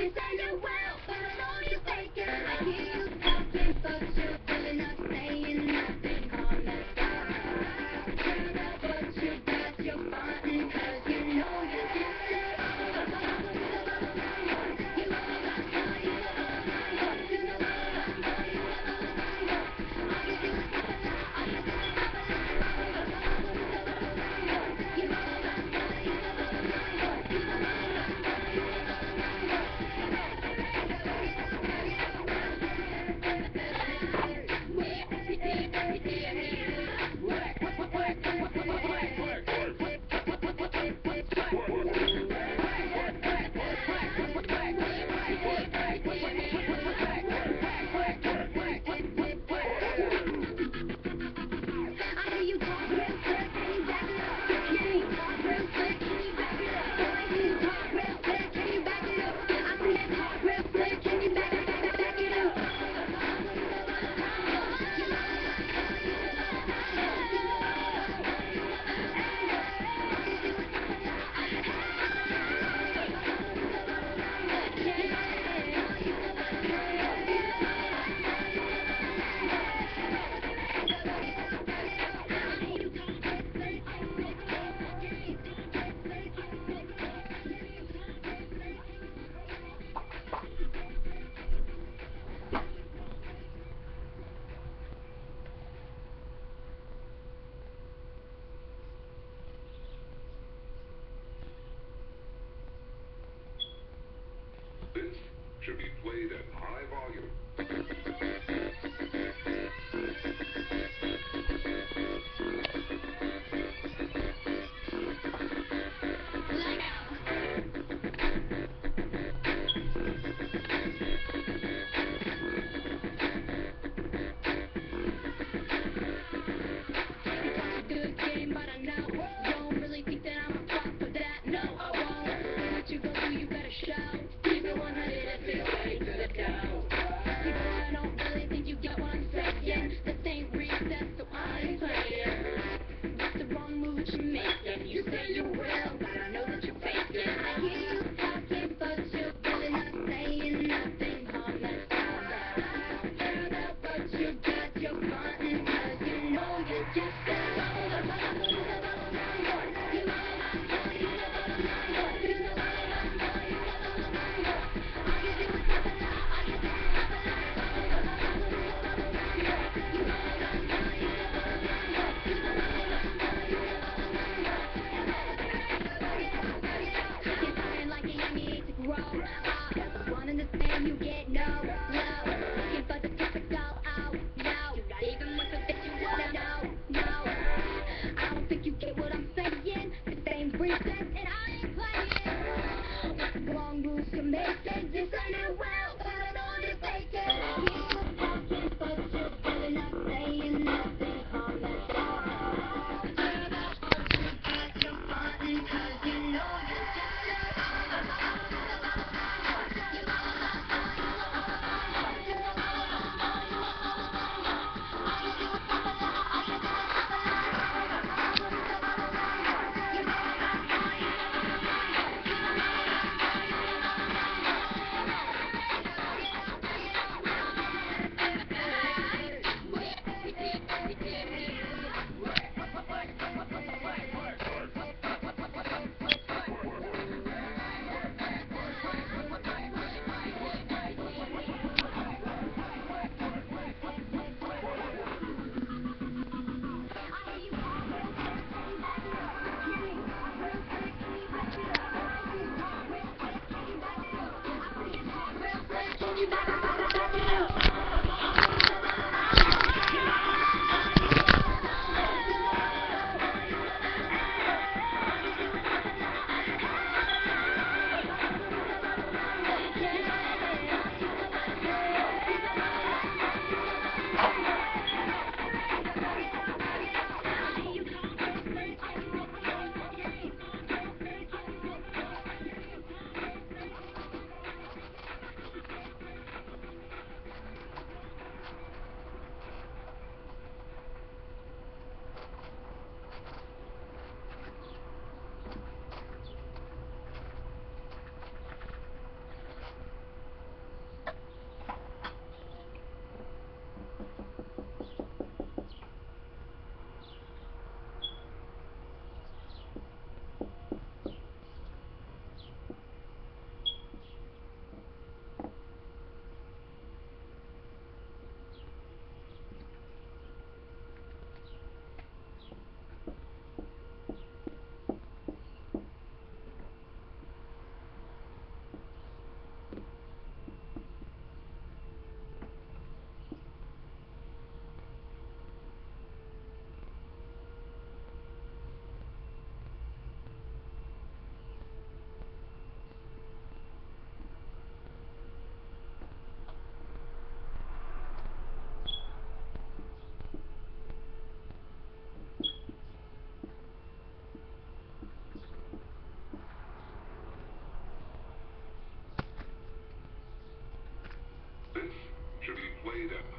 making? This ain't your You say you will, you. Played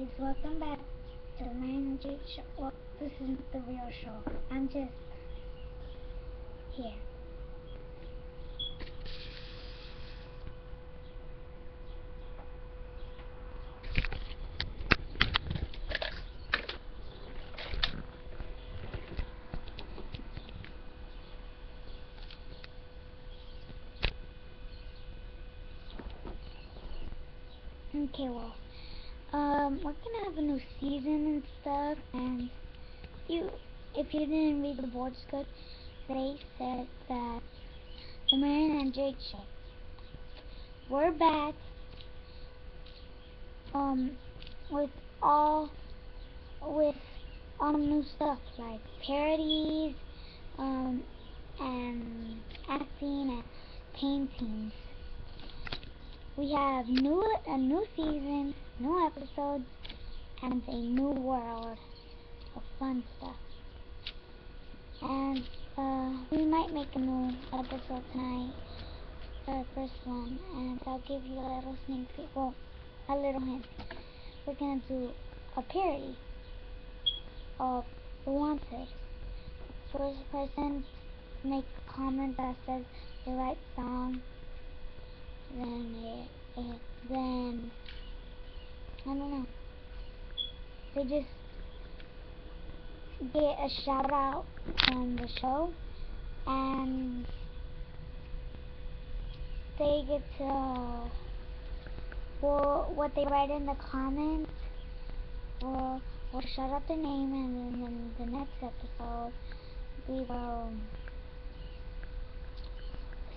guys, welcome back to the Man and Show. Well, this isn't the real show. I'm just here. Okay, well, um, we're gonna have a new season and stuff, and you, if you didn't read the boards good, they said that the M and J show. We're back, um, with all, with all new stuff like parodies, um, and acting and paintings. We have new a new season, new episodes, and a new world of fun stuff. And uh, we might make a new episode tonight, the first one, and I'll give you a little sneak peek. Well, a little hint. We're gonna do a parody of the wanted. First person make a comment that says the right song, then it, it then I don't know. They just get a shout out from the show and they get to well what they write in the comments or we'll shout out their name and then in the next episode we will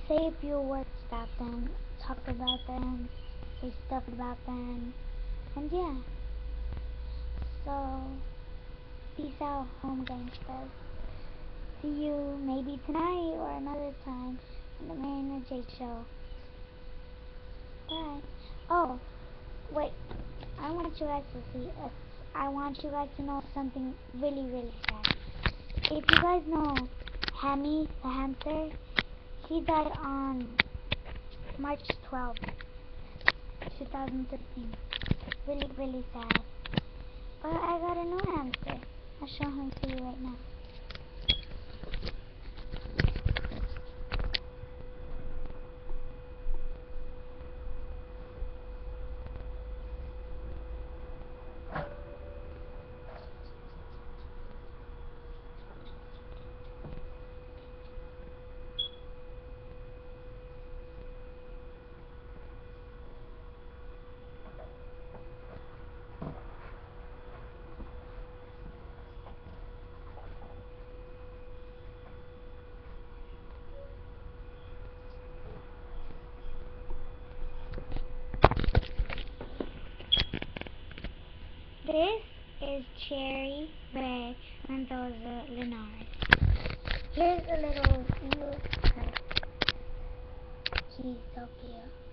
say a few words about them, talk about them, say stuff about them, and yeah. So, peace out, home gangsters. See you maybe tonight or another time on the M and J Show. Bye. Oh, wait. I want you guys to see. Uh, I want you guys to know something really, really sad. If you guys know Hammy the hamster, he died on March 12, 2013. Really, really sad. But I got a new hamster. I'll show him to you right now. This is Cherry Ray Mendoza Linares. Here's a little look at her. She's so cute.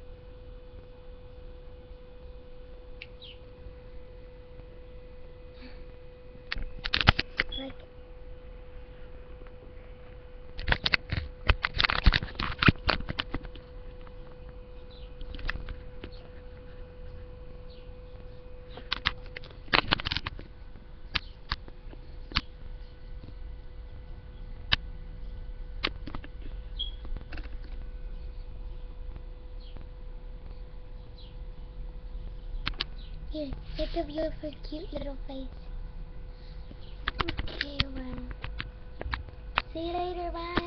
Take a her cute little face. Okay, well. See you later, bye.